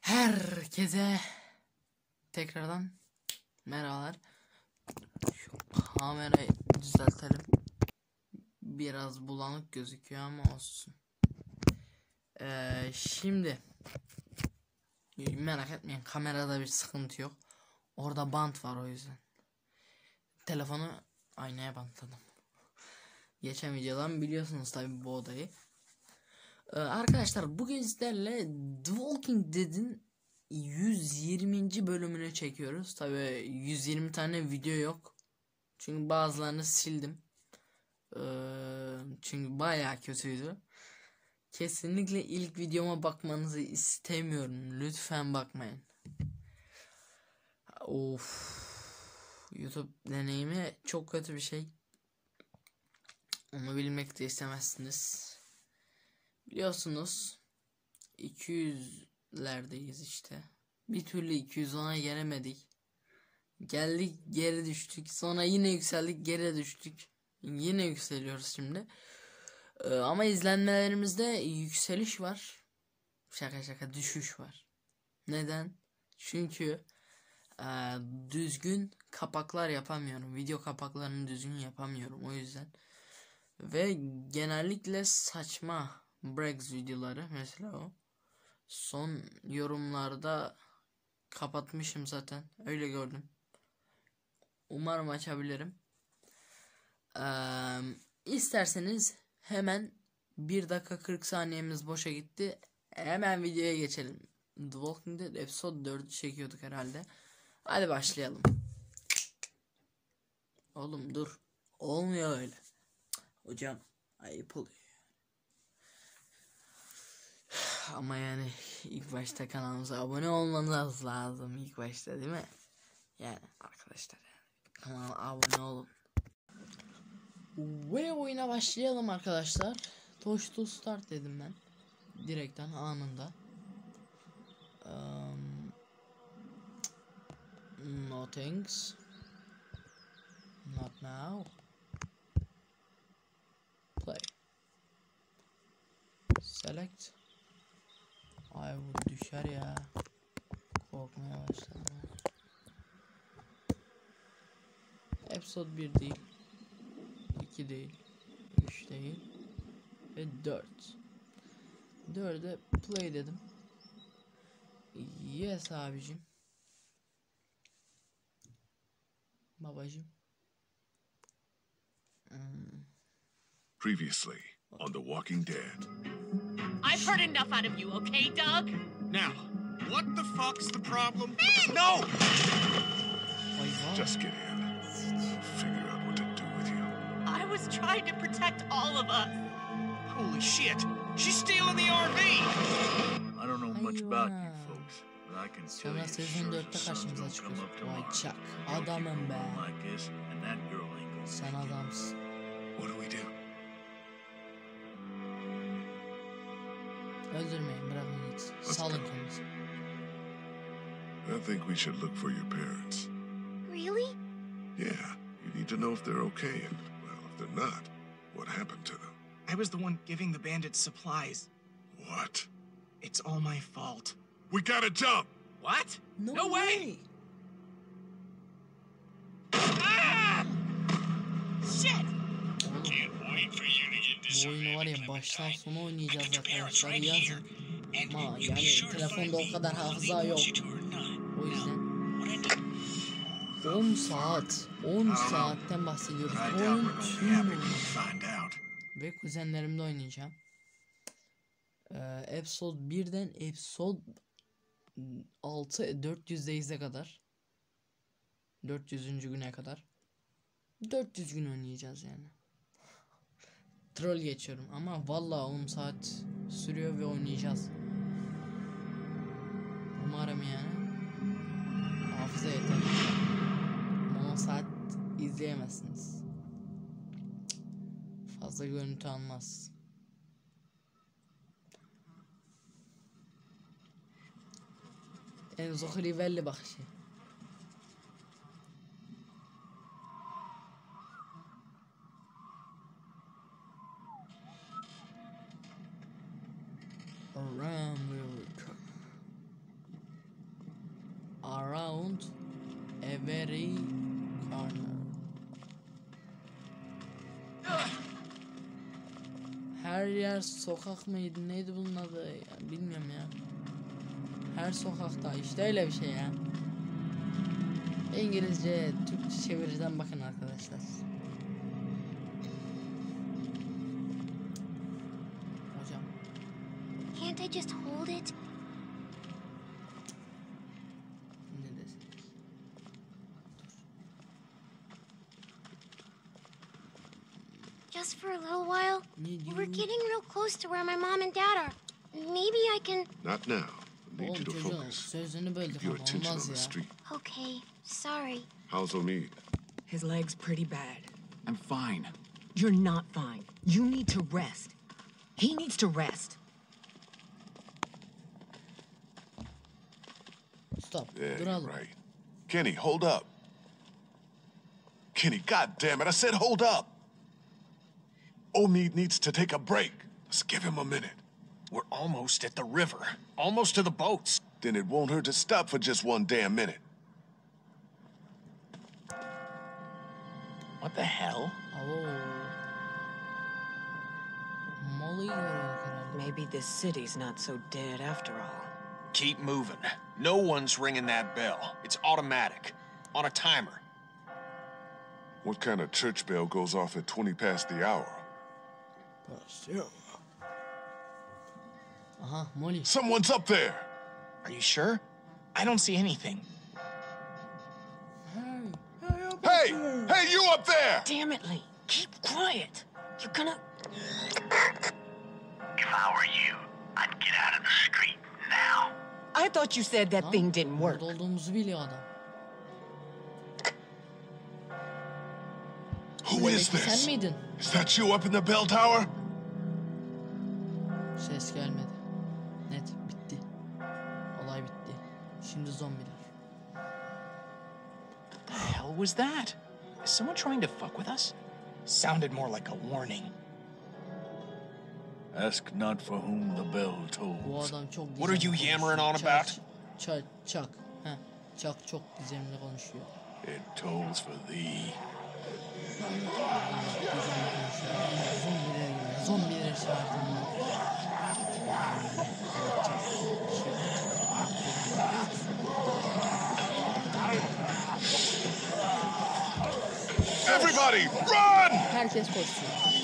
Herkese tekrardan merhabalar. Şu kamerayı düzeltelim. Biraz bulanık gözüküyor ama olsun. Ee, şimdi merak etmeyin kamerada bir sıkıntı yok. Orada bant var o yüzden. Telefonu aynaya bantladım. Geçen videodan biliyorsunuz tabi bu odayı. Ee, arkadaşlar bugün sizlerle The Walking Dead'in 120. bölümünü çekiyoruz. Tabi 120 tane video yok. Çünkü bazılarını sildim. Ee, çünkü baya kötüydü. Kesinlikle ilk videoma bakmanızı istemiyorum. Lütfen bakmayın. Of. YouTube deneyimi çok kötü bir şey. Onu bilmek de istemezsiniz. Biliyorsunuz 200'lerdeyiz işte. Bir türlü 210'a gelemedik. Geldik geri düştük. Sonra yine yükseldik geri düştük. Yine yükseliyoruz şimdi. Ee, ama izlenmelerimizde yükseliş var. Şaka şaka düşüş var. Neden? Çünkü e, düzgün kapaklar yapamıyorum. Video kapaklarını düzgün yapamıyorum. O yüzden. Ve genellikle saçma Breaks videoları mesela o. Son yorumlarda kapatmışım zaten. Öyle gördüm. Umarım açabilirim. Ee, isterseniz hemen 1 dakika 40 saniyemiz boşa gitti. Hemen videoya geçelim. The Walking Dead episode 4'ü çekiyorduk herhalde. Hadi başlayalım. Oğlum dur. Olmuyor öyle. Hocam ayıp oluyor. Ama yani ilk başta kanalımıza abone olmanız lazım ilk başta değil mi? Yani arkadaşlar yani kanala abone olun. Ve oyuna başlayalım arkadaşlar. Touch to start dedim ben. Direkten anında. Um, no thanks. Not now. Play. Select. Ay bu düşer ya. Korkmaya başladım. Episode 1 değil. 2 değil. 3 değil. Ve 4. 4'e play dedim. Yes abicim. Babacım. Hmm. Previously on The Walking Dead. I've heard enough out of you, okay, Doug? Now, what the fuck's the problem? No! Just get in. Figure out what to do with you. I was trying to protect all of us. Holy shit! She's stealing the RV! I don't know much about you folks, but I can tell Sonra you sure 4'te the sun's karşımıza gonna come up tomorrow. Vay çak. You keep Adamım going be. like this, and that girl ain't gonna Sen make it. adamsın. What do we do? Öldürmeyin bırakın gitsin. Salın kendinizi. I think we should look for your parents. Really? Yeah, you need to know if they're okay, and, well, if they're not, what happened to them. I was the one giving the bandits supplies. What? It's all my fault. We gotta jump! What? No, way! Ah! Shit! Bu oyunu var ya baştan sona oynayacağız arkadaşlar yazın. Ama yani telefonda o kadar hafıza yok. O yüzden 10 saat 10 saatten bahsediyoruz. Oyun tüm. Ve kuzenlerimle oynayacağım. Ee, episode 1'den episode 6 400'deyize kadar 400. güne kadar 400 gün oynayacağız yani. Troll geçiyorum ama vallahi 10 saat sürüyor ve oynayacağız. Umarım yani. Hafıza yeter. Ama 10 saat izleyemezsiniz. Fazla görüntü almaz. Enzo Crivelli bakışı. Around the around every corner. Her yer sokak mıydı? Neydi bunun adı? Ya, bilmiyorum ya. Her sokakta işte öyle bir şey ya. İngilizce, Türkçe çeviriden bakın arkadaşlar. Just for a little while? Ne We're getting real close to where my mom and dad are. Maybe I can. Not now. I need you to focus. Keep your attention on the street. Okay, sorry. How's Omid? His leg's pretty bad. I'm fine. You're not fine. You need to rest. He needs to rest. Stop. Yeah, you're right. Kenny, hold up. Kenny, god damn it, I said hold up. Omid needs to take a break. Let's give him a minute. We're almost at the river. Almost to the boats. Then it won't hurt to stop for just one damn minute. What the hell? Oh. Molly. Maybe this city's not so dead after all. Keep moving. No one's ringing that bell. It's automatic. On a timer. What kind of church bell goes off at 20 past the hour? Uh-huh, Aha Molly. Someone's up there! Are you sure? I don't see anything. Hey! Hey, you up there! Damn it, Lee. Keep quiet. You're gonna. If I were you, I'd get out of the street now. I thought you said that Ha? thing didn't work. Burada olduğumuzu biliyor adam. Who Demek is ki sen this? Is that you up in the bell tower? Şimdi zombiler. The hell was that? Is someone trying to fuck with us? Sounded more like a warning. Ask not for whom the bell tolls. What are you yammering on about? Çok gizemli konuşuyor. It tolls for thee. Gizemli. Zombiler. Zombiler çağırdım. Run! Herkes koşsun.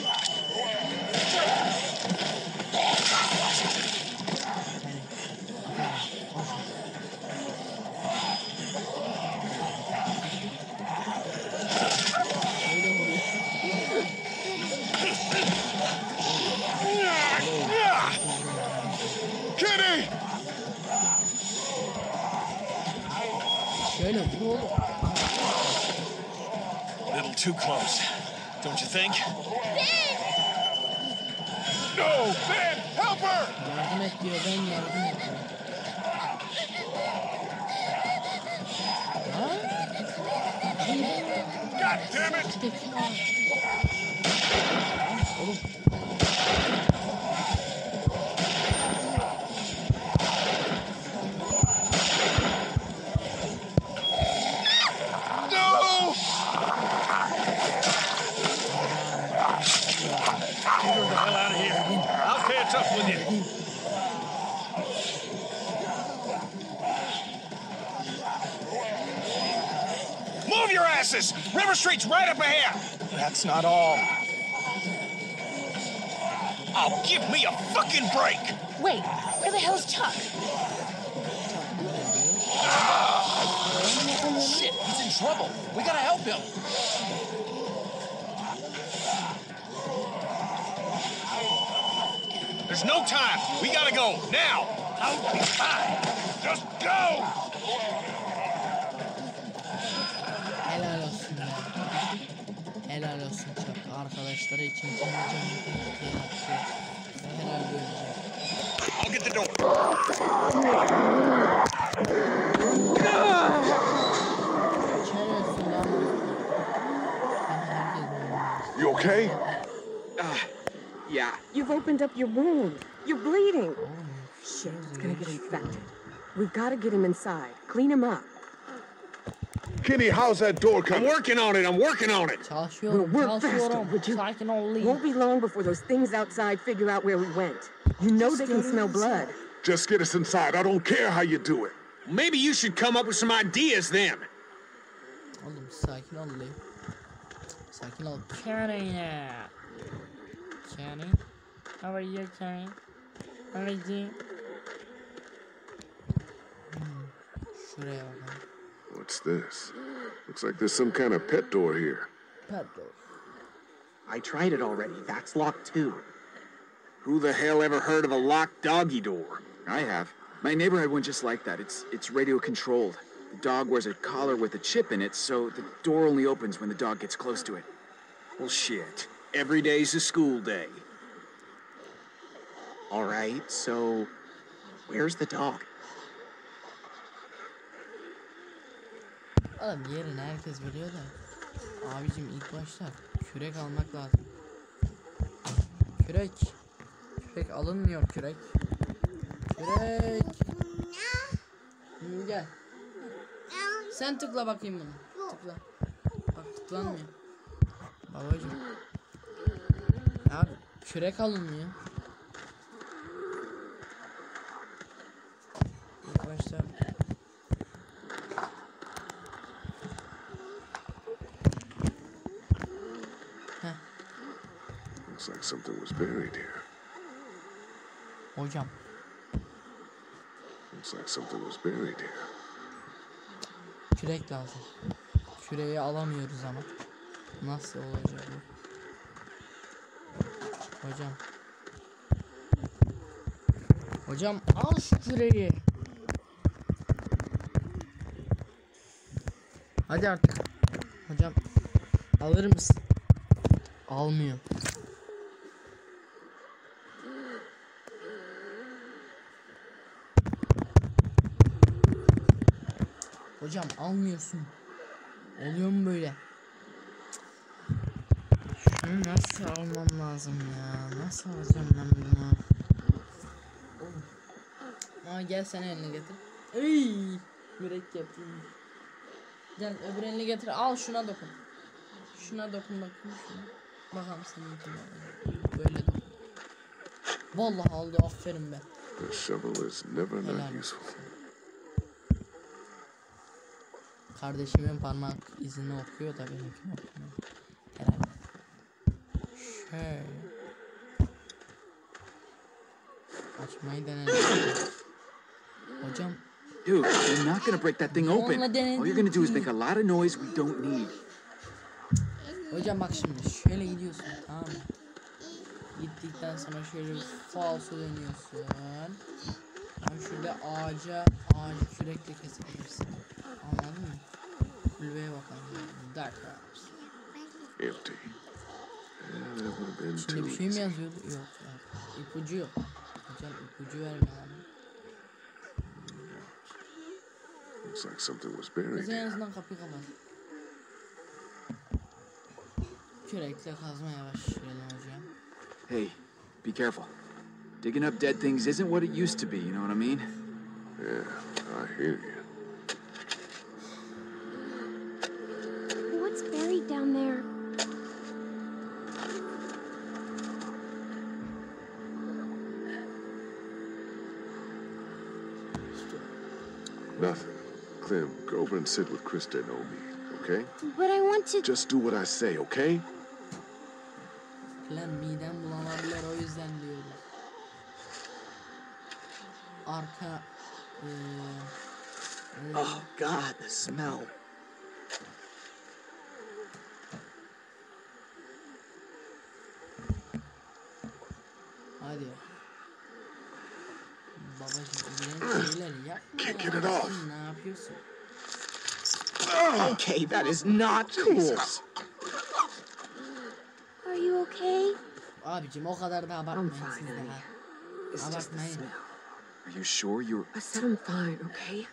God damn it! Asses! River Street's right up ahead! That's not all. Oh, give me a fucking break! Wait, where the hell's Chuck? Shit, he's in trouble. We gotta help him. There's no time. We gotta go now. I'll be fine. Just go! Arkadaşları için kendi canını tehlikeye attı. Ve herhalde ölecek. I'll get the door. Şerefsiz lan. Ben herkes böyle. You okay? Yeah. You've opened up your wound. You're bleeding. Oğlum Shit, it's gonna get infected. We've got to get him inside. Clean him up. Kenny, how's that door coming? I'm working on it. I'm working on it. Çalışıyorum, Well, work çalışıyorum. faster, would you? Sakin ol Lee. Won't be long before those things outside figure out where we went. You know they can smell blood. Just get us inside. I don't care how you do it. Maybe you should come up with some ideas then. Oğlum sakin ol Lee. Sakin ol. Kenny. Kenny. How are you Kenny? How are you? Hmm, Şuraya bakalım. What's this? Looks like there's some kind of pet door here. Pet door. I tried it already. That's locked too. Who the hell ever heard of a locked doggy door? I have. My neighbor had one just like that. It's it's radio controlled. The dog wears a collar with a chip in it, so the door only opens when the dog gets close to it. Well, shit. Every day's a school day. All right, so where's the dog? Oğlum yerini herkes biliyor da. Abicim ilk başta kürek almak lazım. Kürek. Kürek alınmıyor kürek. Kürek. Gel. Sen tıkla bakayım bunu. Tıkla. Bak tıklanmıyor. Babacım. Ya kürek alınmıyor. İlk başta Looks like something was buried here. hocam. Looks like something was buried here. Kürek lazım. Küreği alamıyoruz ama. Nasıl olacak bu? Hocam. Hocam al şu küreği. Hadi artık. Hocam alır mısın? Almıyor. Hocam almıyorsun. Oluyor mu böyle? Şunu nasıl almam lazım ya? Nasıl alacağım ben bunu? Aa gel sen elini getir. Ey! Mürekkep. Gel öbür elini getir. Al şuna dokun. Şuna dokun bakayım şuna. Bakalım senin için Böyle dokun. Vallahi aldı aferin be. The shovel is never not useful. Kardeşimin parmak izini okuyor da benimkini okumuyor. Herhalde. Şöyle. Açmayı denedim. Hocam Dude, you're not gonna break that thing open. All you're gonna do is make a lot of noise we don't need. Hocam bak şimdi şöyle gidiyorsun tamam mı? Gittikten sonra şöyle falso dönüyorsun. Tam şurada ağaca, ağacı kürekle kesebilirsin. Anladın mı? Kulübeye bakalım. Dark Hours. Empty. Been Şimdi bir şey mi yazıyordu? Yok. yok. İpucu yok. Hocam ipucu verme lan. Looks like something was buried Biz en azından kapıyı kapat. Kürekle kazmaya başlayalım hocam. Hey, be careful. Digging up dead things isn't what it used to be, you know what I mean? Yeah, I hear you. What's buried down there? Nothing. Clem, go over and sit with Krista and Omi, okay? But I want to. Just do what I say, okay? Lan midem bulanabilir o yüzden diyorum. Arka eee uh, ne Oh God, the smell. Hadi. Babacım iğrenç şeyler yapma Kick ya. it off. Ne yapıyorsun? Okay, that is not cool. Are you okay? Ah, Abicim o kadar da abartmayın fine, siz de honey. ha. It's just the Abartmayın. Are you sure you're I said I'm fine, okay?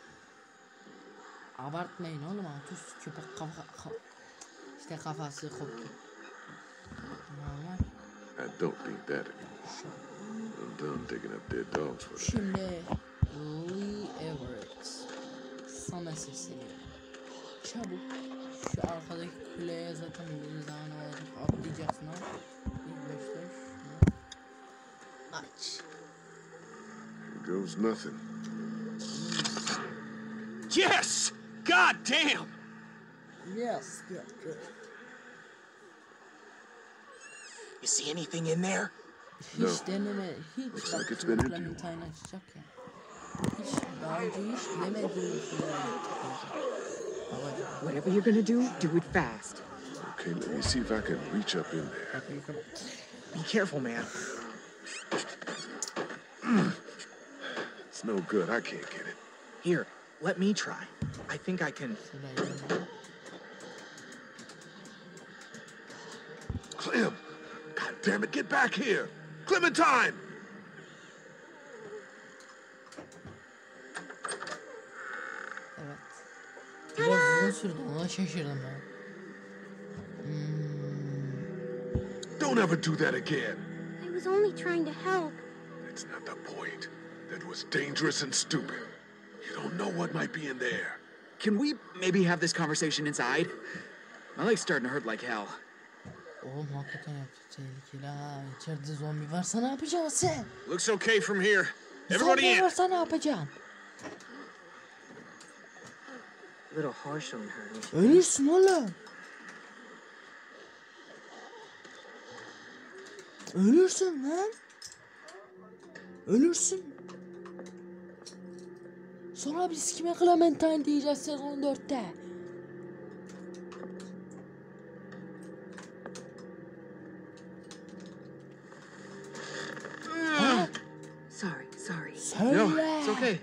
Abartmayın oğlum üstü köpek kafa ka- işte kafası koptu. Normal. I don't need that. I'm done digging up dead dogs for Şimdi Lee Everett sana sesleniyorum. çabuk. Şu arkadaki kuleye zaten bir tane olacak. Atlayacaksın ha. İlk başta şunu aç. Here goes nothing. Yes! God damn! Yes, good, good. You see anything in there? No. Hiç deneme, hiç Looks like it's been empty. Clementine açacak ya. Hiç daha önce hiç demediğim şeyler Babacım, Whatever you're gonna do, do it fast. Okay, let me see if I can reach up in there. Be careful, man. It's no good. I can't get it. Here, let me try. I think I can. Clem! God damn it, get back here! Clementine! Evet. Biraz uzun sürdü ona şaşırdım ben. Don't ever do that again. I was only trying to help. That's not the point. That was dangerous and stupid. You don't know what might be in there. Can we maybe have this conversation inside? My leg's starting to hurt like hell. Oğlum hakikaten tehlikeli ha. İçeride zombi varsa ne yapacaksın sen? Looks okay from here. Everybody Zombi in. varsa ne yapacaksın? A little harsh on her. Ölürsün oğlum. Ölürsün lan. Ölürsün. Sonra biz kime Clementine diyeceğiz sezon 4'te? Hmm. Sorry, sorry. Söyle. No, it's okay.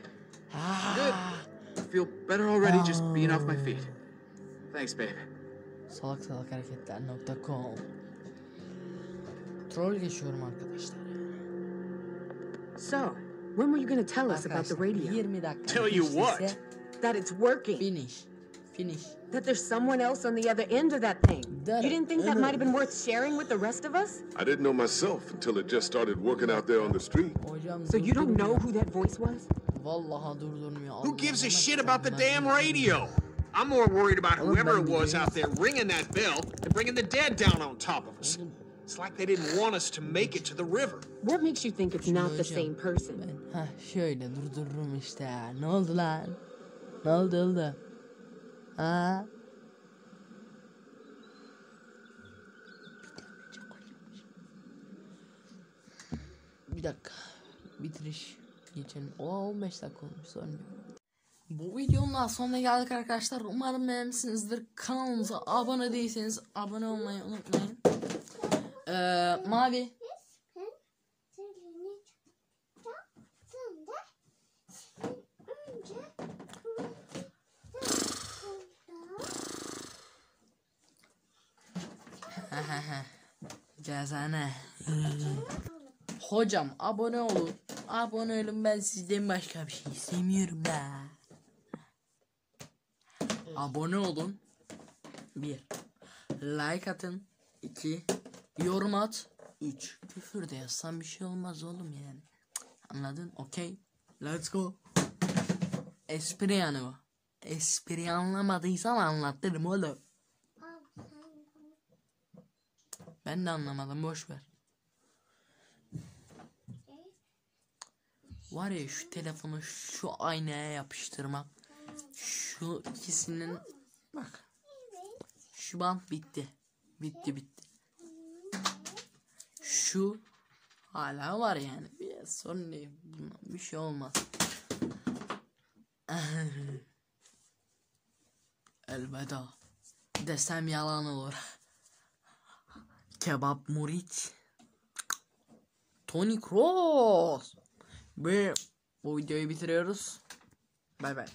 Ah. Good. I feel better already just being off my feet. Thanks, babe. Salak salak hareketler.com Troll geçiyorum arkadaşlar. So, when were you gonna tell us about the radio? Tell you what? That it's working. Finish. Finish. That there's someone else on the other end of that thing. You didn't think that might have been worth sharing with the rest of us? I didn't know myself until it just started working out there on the street. So you don't know who that voice was? Who gives a shit about the damn radio? I'm more worried about whoever it was out there ringing that bell and bringing the dead down on top of us. It's like they didn't want us to make it to the river. What makes you think it's not the same person? Ben, ha şöyle durdururum işte. Ne oldu lan? Ne oldu oldu? Ha? Bir dakika. Bitiriş. Geçelim. O 15 dakika olmuş sonra. Bu videonun daha sonuna geldik arkadaşlar. Umarım beğenmişsinizdir. Kanalımıza abone değilseniz abone olmayı unutmayın. Ee, mavi. Cezane. Hocam abone olun. Abone olun ben sizden başka bir şey istemiyorum da. Abone olun. Bir. Like atın. İki. Yorum at. Üç. Küfür de yazsan bir şey olmaz oğlum yani. Anladın? Okey. Let's go. Espri yani bu. Espri anlamadıysan anlatırım oğlum. Ben de anlamadım boş ver. Var ya şu telefonu şu aynaya yapıştırmak. Şu ikisinin bak. Şu bant bitti. Bitti bitti. Şu hala var yani. Bir sorun değil. Bundan bir şey olmaz. Elveda. Desem yalan olur. Kebap Muriç. Tony Cross. Ve bu videoyu bitiriyoruz. Bay bay.